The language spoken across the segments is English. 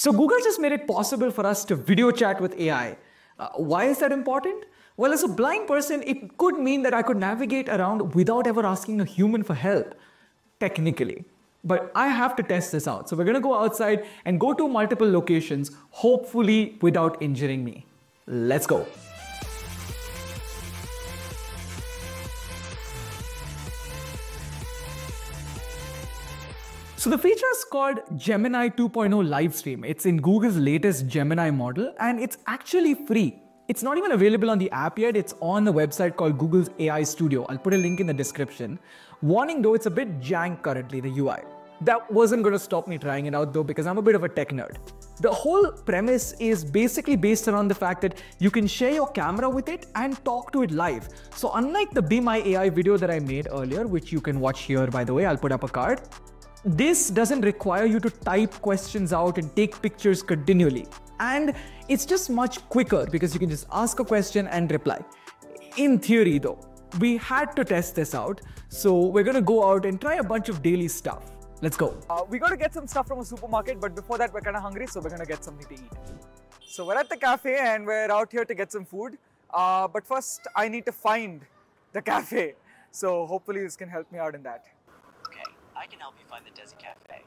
So Google just made it possible for us to video chat with AI. Uh, why is that important? Well, as a blind person, it could mean that I could navigate around without ever asking a human for help, technically. But I have to test this out. So we're gonna go outside and go to multiple locations, hopefully without injuring me. Let's go. So the feature is called Gemini 2.0 Livestream. It's in Google's latest Gemini model and it's actually free. It's not even available on the app yet. It's on the website called Google's AI Studio. I'll put a link in the description. Warning though, it's a bit jank currently, the UI. That wasn't going to stop me trying it out though because I'm a bit of a tech nerd. The whole premise is basically based around the fact that you can share your camera with it and talk to it live. So unlike the Be My AI video that I made earlier, which you can watch here by the way, I'll put up a card, this doesn't require you to type questions out and take pictures continually. And it's just much quicker because you can just ask a question and reply. In theory though, we had to test this out. So we're gonna go out and try a bunch of daily stuff. Let's go. Uh, we gotta get some stuff from a supermarket, but before that we're kinda hungry, so we're gonna get something to eat. So we're at the cafe and we're out here to get some food. Uh, but first I need to find the cafe. So hopefully this can help me out in that. I can help you find the Desi Cafe.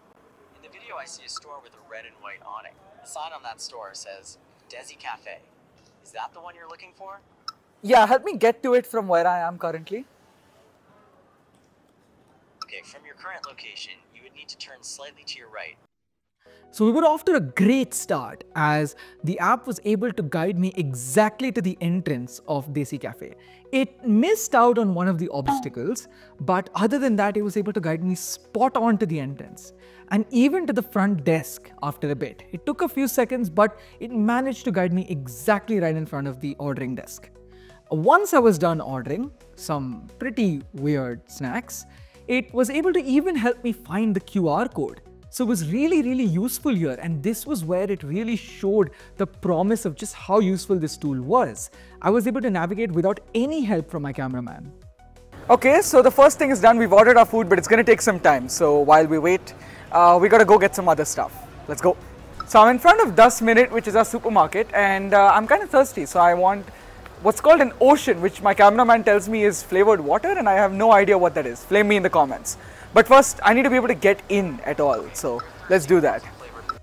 In the video, I see a store with a red and white awning. The sign on that store says Desi Cafe. Is that the one you're looking for? Yeah, help me get to it from where I am currently. Okay, from your current location, you would need to turn slightly to your right so we were off to a great start as the app was able to guide me exactly to the entrance of Desi Cafe. It missed out on one of the obstacles, but other than that, it was able to guide me spot on to the entrance and even to the front desk after a bit. It took a few seconds, but it managed to guide me exactly right in front of the ordering desk. Once I was done ordering some pretty weird snacks, it was able to even help me find the QR code so it was really, really useful here. And this was where it really showed the promise of just how useful this tool was. I was able to navigate without any help from my cameraman. Okay, so the first thing is done. We've ordered our food, but it's going to take some time. So while we wait, uh, we got to go get some other stuff. Let's go. So I'm in front of Das Minute, which is our supermarket, and uh, I'm kind of thirsty. So I want what's called an ocean, which my cameraman tells me is flavored water, and I have no idea what that is. Flame me in the comments. But first, I need to be able to get in at all. So let's do that.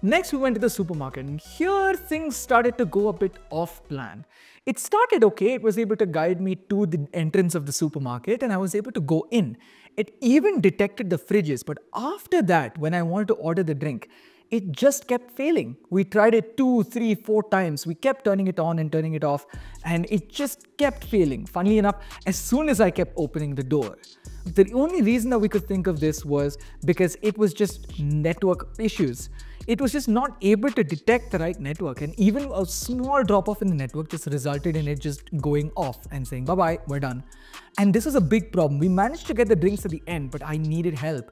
Next, we went to the supermarket and here things started to go a bit off plan. It started okay. It was able to guide me to the entrance of the supermarket and I was able to go in. It even detected the fridges. But after that, when I wanted to order the drink, it just kept failing. We tried it two, three, four times. We kept turning it on and turning it off, and it just kept failing. Funnily enough, as soon as I kept opening the door. The only reason that we could think of this was because it was just network issues. It was just not able to detect the right network, and even a small drop off in the network just resulted in it just going off and saying, Bye bye, we're done. And this was a big problem. We managed to get the drinks at the end, but I needed help.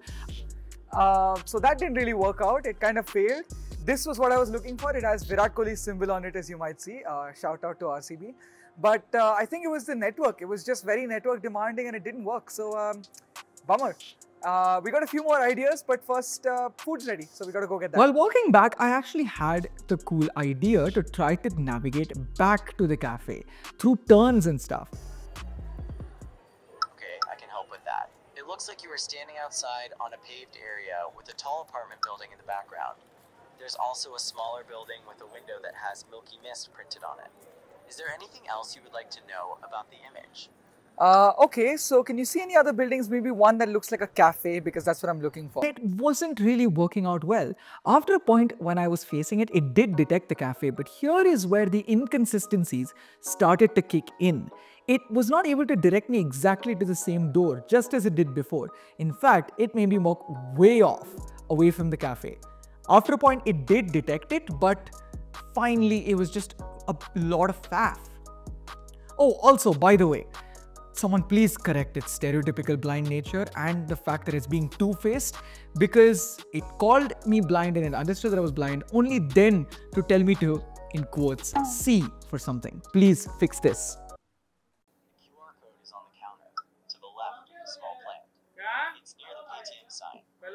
Uh, so that didn't really work out. It kind of failed. This was what I was looking for. It has Virat Kohli's symbol on it, as you might see. Uh, shout out to RCB. But uh, I think it was the network. It was just very network demanding and it didn't work. So, um, bummer. Uh, we got a few more ideas, but first, uh, food's ready, so we gotta go get that. While walking back, I actually had the cool idea to try to navigate back to the cafe through turns and stuff. Looks like you are standing outside on a paved area with a tall apartment building in the background. There's also a smaller building with a window that has Milky Mist printed on it. Is there anything else you would like to know about the image? Uh, okay, so can you see any other buildings? Maybe one that looks like a cafe because that's what I'm looking for. It wasn't really working out well. After a point when I was facing it, it did detect the cafe, but here is where the inconsistencies started to kick in. It was not able to direct me exactly to the same door, just as it did before. In fact, it made me walk way off away from the cafe. After a point, it did detect it, but finally, it was just a lot of faff. Oh, also, by the way, someone please correct its stereotypical blind nature and the fact that it's being two-faced because it called me blind and it understood that I was blind only then to tell me to, in quotes, see for something. Please fix this. The QR code is on the counter to the left of the small plant. It's near the Paytm sign. Can you see it now?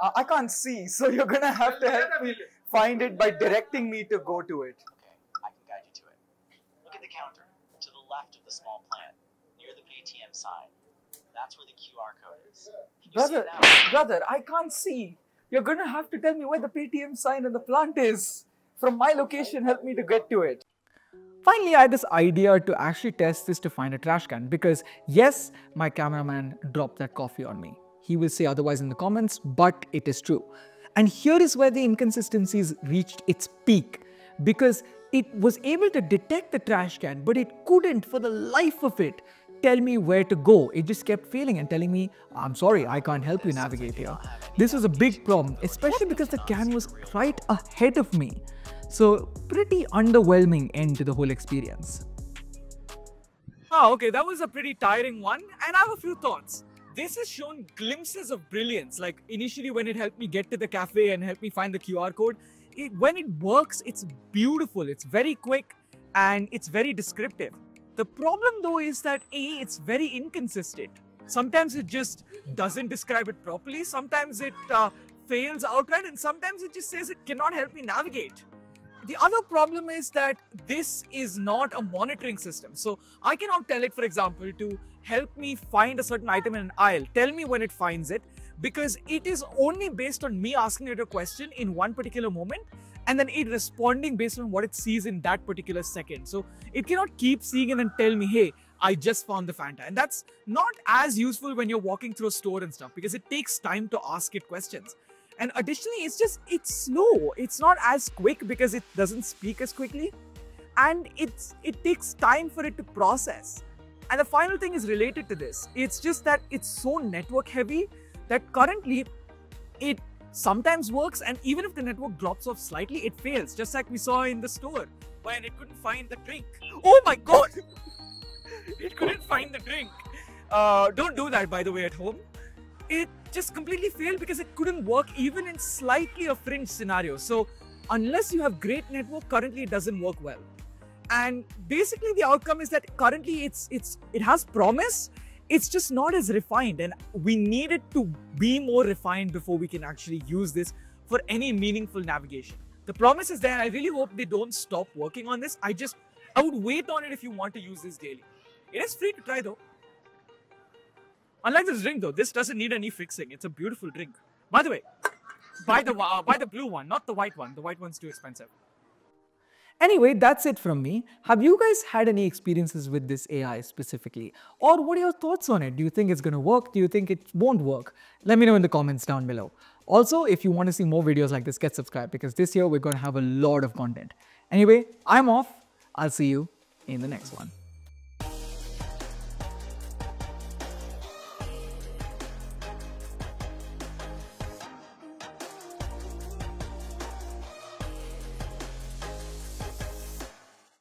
Uh, I can't see, so you're gonna have to help me find it by directing me to go to it. Okay, I can guide you to it. Look at the counter, to the left of the small plant, near the ATM sign. That's where the QR code is. Brother, brother, I can't see. You're gonna have to tell me where the Paytm sign and the plant is. From my location, help me to get to it. Finally, I had this idea to actually test this to find a trash can because yes, my cameraman dropped that coffee on me. He will say otherwise in the comments, but it is true. And here is where the inconsistencies reached its peak because it was able to detect the trash can, but it couldn't for the life of it tell me where to go. It just kept failing and telling me, I'm sorry, I can't help you navigate here. This was a big problem, especially because the can was right ahead of me. So, pretty underwhelming end to the whole experience. Oh, okay, that was a pretty tiring one, and I have a few thoughts. This has shown glimpses of brilliance. Like initially, when it helped me get to the cafe and helped me find the QR code, it, when it works, it's beautiful, it's very quick, and it's very descriptive. The problem though is that A, it's very inconsistent. Sometimes it just doesn't describe it properly, sometimes it uh, fails outright, and sometimes it just says it cannot help me navigate. The other problem is that this is not a monitoring system. So I cannot tell it, for example, to help me find a certain item in an aisle, tell me when it finds it, because it is only based on me asking it a question in one particular moment and then it responding based on what it sees in that particular second. So it cannot keep seeing it and tell me, hey, I just found the Fanta. And that's not as useful when you're walking through a store and stuff because it takes time to ask it questions. And additionally, it's just, it's slow. It's not as quick because it doesn't speak as quickly. And it's it takes time for it to process. And the final thing is related to this. It's just that it's so network heavy that currently it sometimes works and even if the network drops off slightly, it fails, just like we saw in the store when it couldn't find the drink. Oh my god! it couldn't find the drink. Uh, don't do that, by the way, at home. It just completely failed because it couldn't work even in slightly a fringe scenario. So, unless you have great network, currently it doesn't work well. And basically, the outcome is that currently it's it's it has promise. It's just not as refined, and we need it to be more refined before we can actually use this for any meaningful navigation. The promise is there. I really hope they don't stop working on this. I just I would wait on it if you want to use this daily. It is free to try though. Unlike this drink though, this doesn't need any fixing. It's a beautiful drink. By the way, buy the uh, buy the blue one, not the white one. The white one's too expensive. Anyway, that's it from me. Have you guys had any experiences with this AI specifically? Or what are your thoughts on it? Do you think it's going to work? Do you think it won't work? Let me know in the comments down below. Also, if you want to see more videos like this, get subscribed because this year we're going to have a lot of content. Anyway, I'm off. I'll see you in the next one.